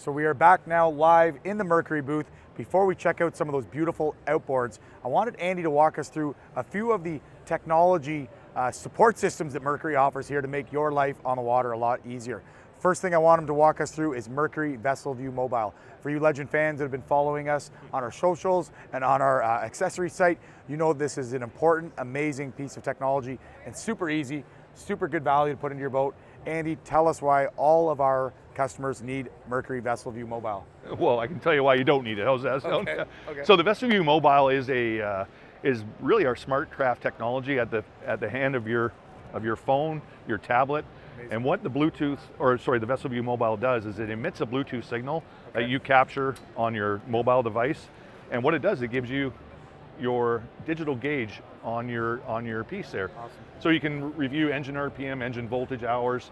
So we are back now live in the Mercury booth. Before we check out some of those beautiful outboards, I wanted Andy to walk us through a few of the technology uh, support systems that Mercury offers here to make your life on the water a lot easier. First thing I want him to walk us through is Mercury Vessel View Mobile. For you legend fans that have been following us on our socials and on our uh, accessory site, you know this is an important, amazing piece of technology and super easy, super good value to put into your boat. Andy, tell us why all of our customers need Mercury Vessel View Mobile. Well, I can tell you why you don't need it. How's that sound? Okay, okay. So the Vessel View Mobile is a uh, is really our SmartCraft technology at the at the hand of your of your phone, your tablet. Amazing. And what the Bluetooth, or sorry, the Vessel View Mobile does is it emits a Bluetooth signal Okay. that you capture on your mobile device. And what it does, it gives you your digital gauge on your on your piece there. Awesome. So you can review engine RPM, engine voltage hours,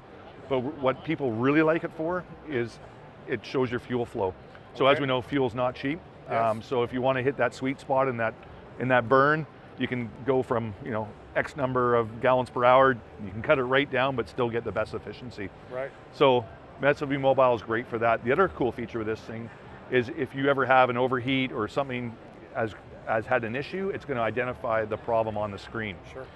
but what people really like it for is it shows your fuel flow. So as we know, fuel's not cheap. Yes. Um, so if you want to hit that sweet spot in that in that burn, you can go from you know X number of gallons per hour. You can cut it right down, but still get the best efficiency. Right. So MetSV Mobile is great for that. The other cool feature with this thing is if you ever have an overheat or something has, has had an issue, it's going to identify the problem on the screen. Sure.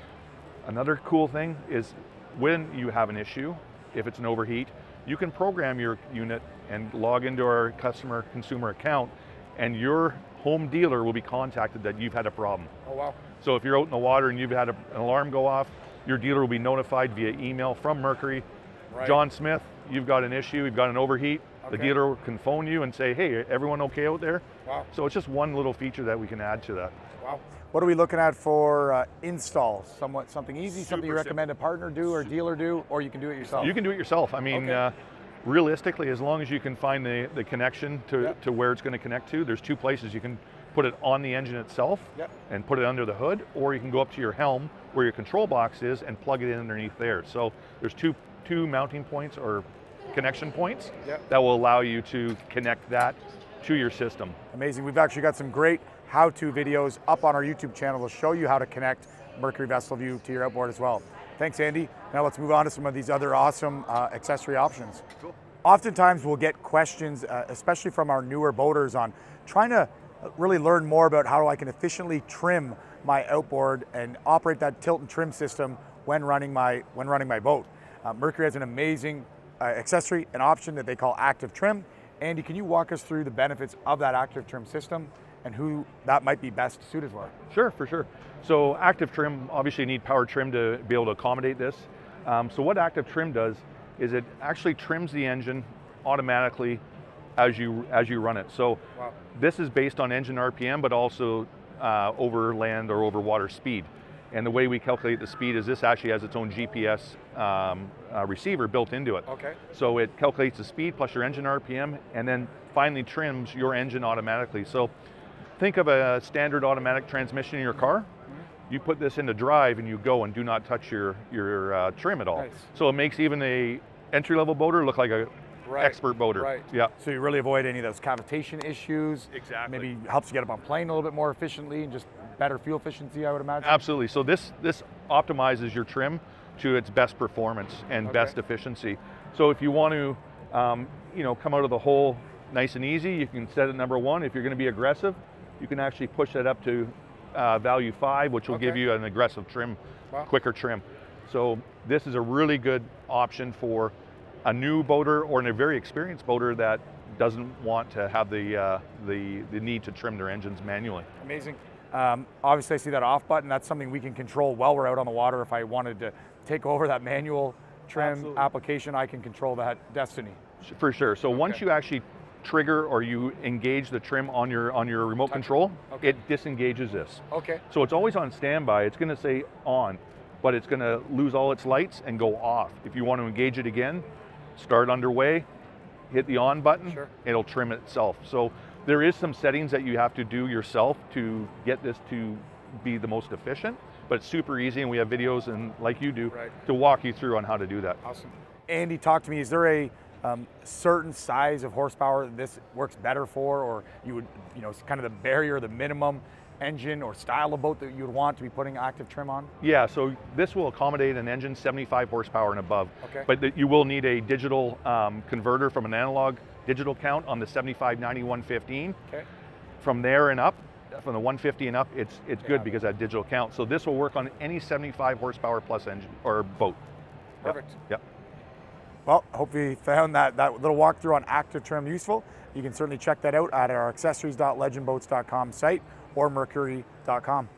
Another cool thing is when you have an issue, if it's an overheat, you can program your unit and log into our customer consumer account and your home dealer will be contacted that you've had a problem. Oh wow. So if you're out in the water and you've had a, an alarm go off, your dealer will be notified via email from Mercury. Right. John Smith, you've got an issue, you've got an overheat. The dealer can phone you and say, hey, everyone okay out there? Wow. So it's just one little feature that we can add to that. Wow. What are we looking at for uh, installs? Somewhat something easy, something you Super recommend a partner do or dealer do, or you can do it yourself. You can do it yourself. I mean, Okay. uh, realistically, as long as you can find the, the connection to, Yep. to where it's going to connect to, there's two places. You can put it on the engine itself Yep. and put it under the hood, or you can go up to your helm where your control box is and plug it in underneath there. So there's two, two mounting points or connection points Yep. that will allow you to connect that to your system. Amazing. We've actually got some great how-to videos up on our YouTube channel to show you how to connect Mercury Vessel View to your outboard as well. Thanks, Andy. Now let's move on to some of these other awesome uh, accessory options. Cool. Oftentimes we'll get questions, uh, especially from our newer boaters, on trying to really learn more about how I can efficiently trim my outboard and operate that tilt and trim system when running my when running my boat. Uh, Mercury has an amazing uh, accessory, an option that they call Active Trim. Andy, can you walk us through the benefits of that Active Trim system and who that might be best suited for? Sure, for sure. So active trim, obviously you need power trim to be able to accommodate this. Um, so what active trim does is it actually trims the engine automatically as you as you run it. So Wow. this is based on engine RPM, but also uh, over land or over water speed. And the way we calculate the speed is this actually has its own GPS um, uh, receiver built into it. Okay. So it calculates the speed plus your engine RPM and then finally trims your engine automatically. So think of a standard automatic transmission in your car. You put this into drive and you go and do not touch your, your uh, trim at all. Nice. So it makes even a entry level boater look like a Right, expert boater. right. Yeah. So you really avoid any of those cavitation issues. Exactly. Maybe helps you get up on plane a little bit more efficiently and just better fuel efficiency, I would imagine. Absolutely. So this this optimizes your trim to its best performance and Okay. best efficiency. So if you want to, um, you know, come out of the hole nice and easy, you can set it number one. If you're going to be aggressive, you can actually push that up to uh, value five, which will give you an aggressive trim, Wow. quicker trim. So this is a really good option for a new boater or a very experienced boater that doesn't want to have the, uh, the, the need to trim their engines manually. Amazing. Um, obviously, I see that off button. That's something we can control while we're out on the water. If I wanted to take over that manual trim Absolutely. application, I can control that destiny. For sure. So once you actually trigger or you engage the trim on your on your remote Touch it. control, Okay. it disengages this. Okay. So it's always on standby. It's going to say on, but it's going to lose all its lights and go off. If you want to engage it again, start underway, hit the on button, Sure. it'll trim itself. So there is some settings that you have to do yourself to get this to be the most efficient, but it's super easy and we have videos and like you do Right. to walk you through on how to do that. Awesome. Andy, talk to me. Is there a um, certain size of horsepower that this works better for, or you would, you know, kind of the barrier, the minimum engine or style of boat that you would want to be putting active trim on? Yeah, so this will accommodate an engine 75 horsepower and above, Okay. but you will need a digital um, converter from an analog digital count on the 75, 90, 115. Okay. From there and up, from the 150 and up, it's it's good because that digital count. So this will work on any 75 horsepower plus engine or boat. Yep. Perfect. Yep. Well, hope you found that, that little walkthrough on Active Trim useful. You can certainly check that out at our accessories.legendboats.com site or mercury.com.